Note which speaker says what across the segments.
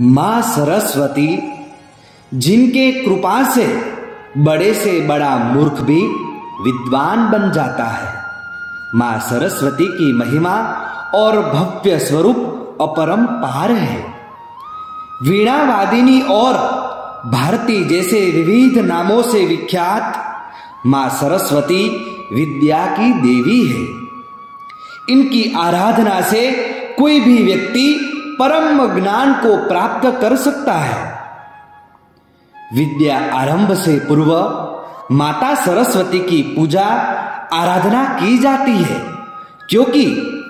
Speaker 1: माँ सरस्वती, जिनके कृपा से बड़े से बड़ा मूर्ख भी विद्वान बन जाता है। माँ सरस्वती की महिमा और भव्य स्वरूप अपरंपार है। वीणा वादिनी और भारती जैसे विविध नामों से विख्यात माँ सरस्वती विद्या की देवी है। इनकी आराधना से कोई भी व्यक्ति परम ज्ञान को प्राप्त कर सकता है। विद्या आरंभ से पूर्व माता सरस्वती की पूजा, आराधना की जाती है, क्योंकि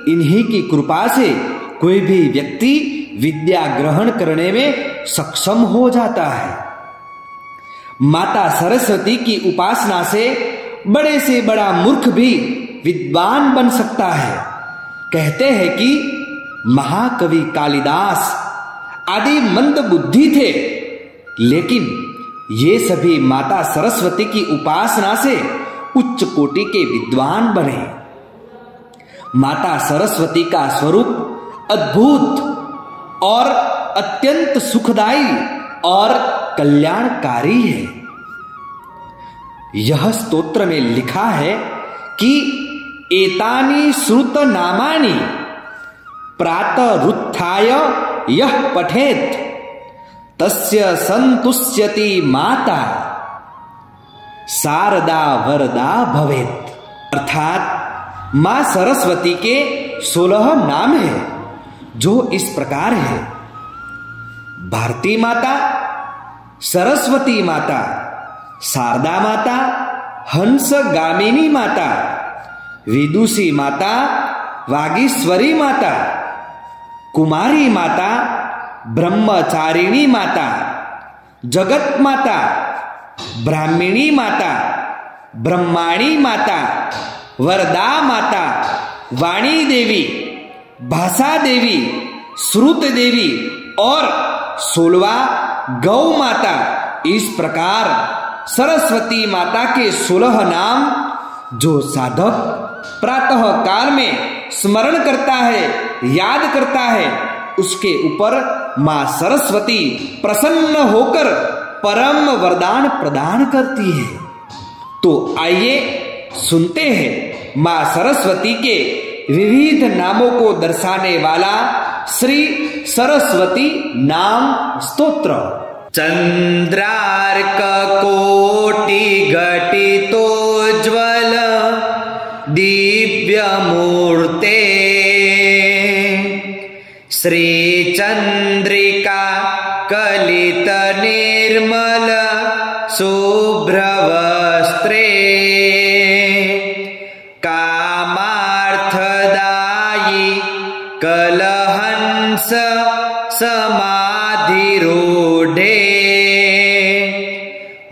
Speaker 1: इन्हीं की कृपा से कोई भी व्यक्ति विद्या ग्रहण करने में सक्षम हो जाता है। माता सरस्वती की उपासना से बड़े से बड़ा मूर्ख भी विद्वान बन सकता है। कहते हैं कि महाकवि कालिदास आदि मंद बुद्धि थे, लेकिन ये सभी माता सरस्वती की उपासना से उच्च कोटि के विद्वान बने। माता सरस्वती का स्वरूप अद्भुत और अत्यंत सुखदायी और कल्याणकारी है। यह स्तोत्र में लिखा है कि एतानी श्रुत नामानी प्रातरुत्थाय यह पठेत। तस्य संतुष्यति माता। शारदा वरदा भवेत। अर्थात माँ सरस्वती के सोलह नाम है, जो इस प्रकार है। भारती माता, सरस्वती माता, शारदा माता हंस गामिनी माता, विदुषी माता, वागीश्वरी माता। कुमारी माता, ब्रह्मचारिणी माता जगत माता ब्राह्मिणी माता, ब्रह्माणी माता, वरदा माता, वाणी देवी भाषा देवी, श्रुत देवी और सोलवा गौ माता। इस प्रकार सरस्वती माता के सोलह नाम जो साधक प्रातः काल में स्मरण करता है, याद करता है, उसके ऊपर माँ सरस्वती प्रसन्न होकर परम वरदान प्रदान करती है। तो आइए सुनते हैं माँ सरस्वती के विविध नामों को दर्शाने वाला श्री सरस्वती नाम स्तोत्र।
Speaker 2: चंद्रार्क कोटि घटितोज्वल दिव्य मूर्ते श्रीचन्द्रिका कलित निर्मल शुभ्रवस्त्रे। कामार्थदायि कलहंस समाधिरूढे।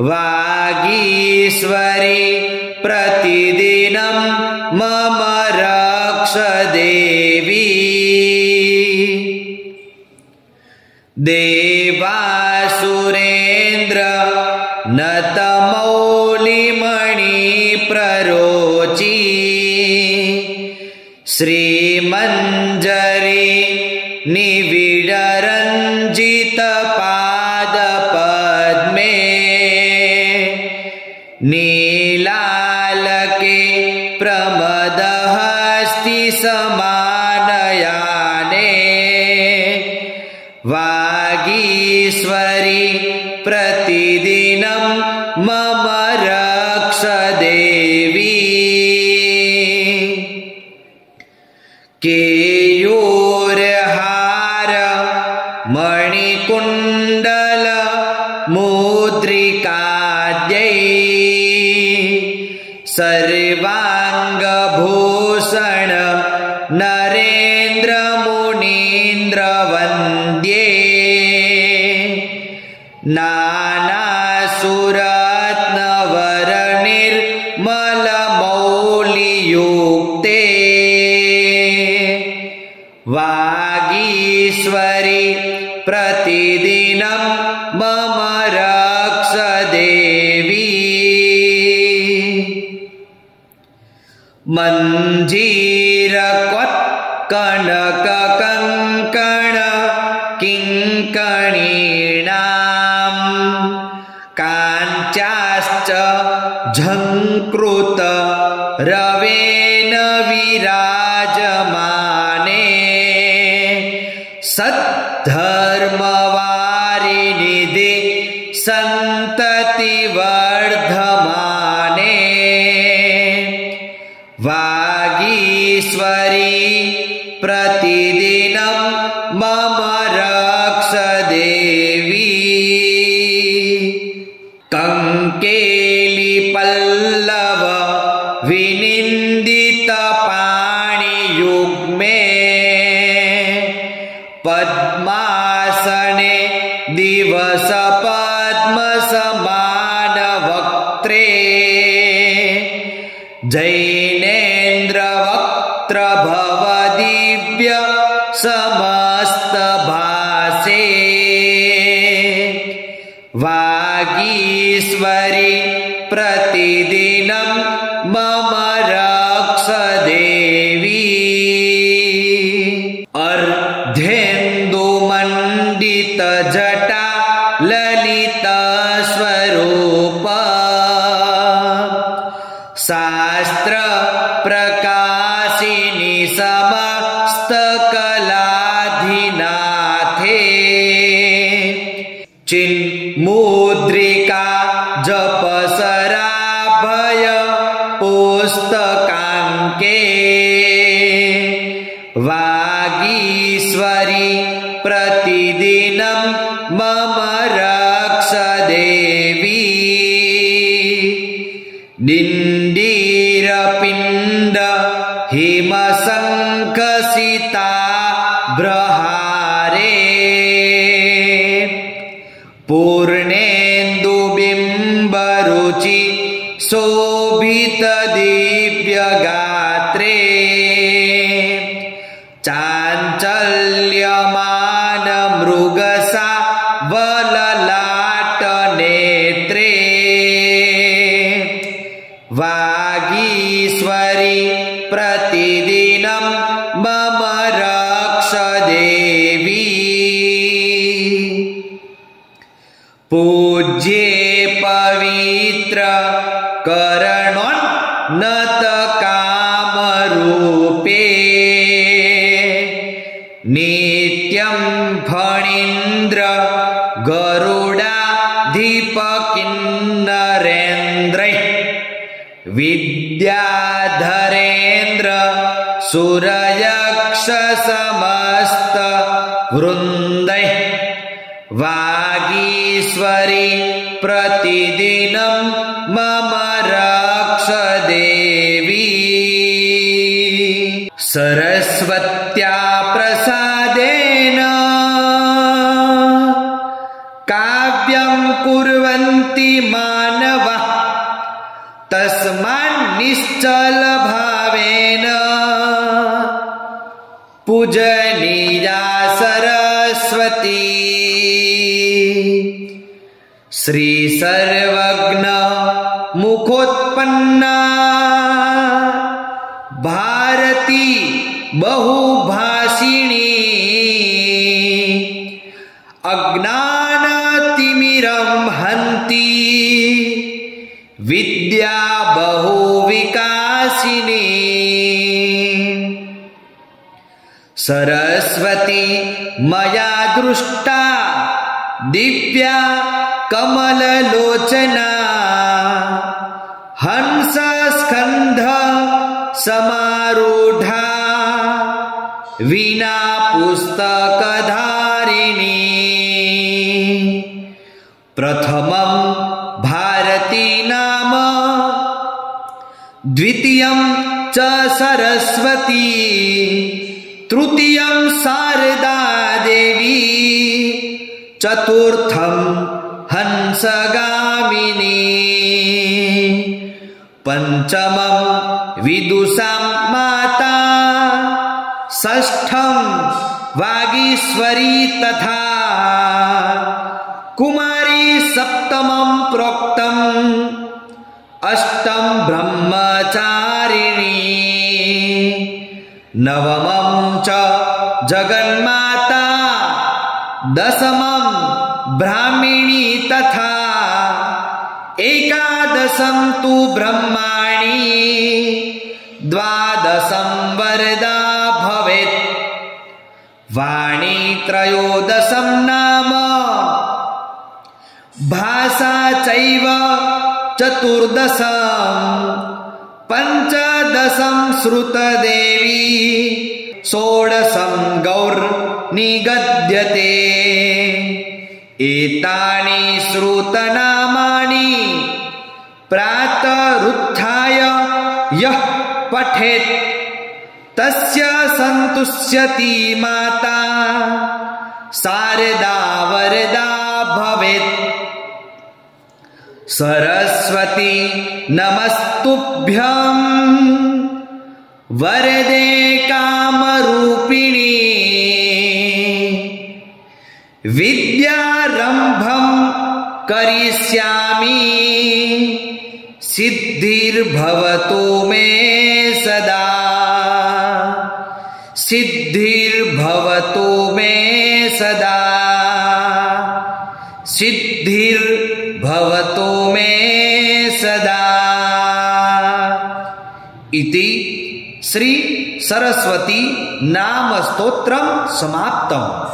Speaker 2: वागीश्वरी प्रतिदिनं मम रक्ष देवी देवासुरेन्द्र तमौलिमणि प्ररोचि। श्रीमञ्जरी मुद्रिकाद्यै सर्वाङ्गभूषण नरेन्द्रमुनीन्द्रवन्द्ये। नानासुरत्नवरनिर्मलमौलियुक्ते वागीश्वरी प्रतिदिनं मञ्जीरक्वत्कणकङ्कण किङ्कणीणाम् काञ्चाश्च झङ्कृत रवे वागीश्वरी प्रतिदिनं मम प्रतिदिनं मम निन्दीरपिण्ड हिमसङ्कसिता ब्रहारे। पूर्णेन्दुबिम्बरुचि शोभितदिव्यगात्रे। चाञ्चल् पूज्ये पवित्र करणोन्नत कामरूपे। नित्यं फणीन्द्र गरुडाधिपकिन्नरेन्द्रैः। विद्याधरेन्द्र समस्त वृन्दैः वागीश्वरी प्रतिदिनं मम रक्ष देवी सरस्वत्या प्रसादेन काव्यं कुर्वन्ति मानवः तस्मान्निश्चलभावेन पूजनीया श्रीसर्वज्ञ मुखोत्पन्ना। भारती बहुभाषिणी। अज्ञानतिमिरं हन्ति। विद्या बहुविकासिनी। सरस्वती मया दृष्टा। दिव्या कमल कमललोचना, हंसस्कन्ध समारूढा विना पुस्तकधारिणी। प्रथमं भारती नाम, द्वितीयं च सरस्वती, तृतीयं शारदा देवी। चतुर्थं हंसगामिनी। पञ्चमं विदुषां माता। षष्ठं वागीश्वरी तथा। कुमारी सप्तमं प्रोक्तम् अष्टं ब्रह्मचारिणी। नवमं च जगन्माता। दशमं ब्राह्मिणी तथा एकादशं तु ब्रह्माणि। द्वादशं वरदा भवेत्। वाणी त्रयोदशं नाम। भाषा चैव चतुर्दशम् पञ्चदशं श्रुतदेवी। षोडशं गौर्निगद्यते। एतानि श्रुतनामानि प्रातरुत्थाय यः पठेत्। तस्य माता। शारदा वरदा भवेत्। सरस्वती नमस्तुभ्यं वरदे सिद्धिर्भवतु मे सदा। सिद्धिर्भवतु मे सदा। सिद्धिर्भवतु मे सदा। इति श्री सरस्वती नाम स्तोत्रम समाप्तम।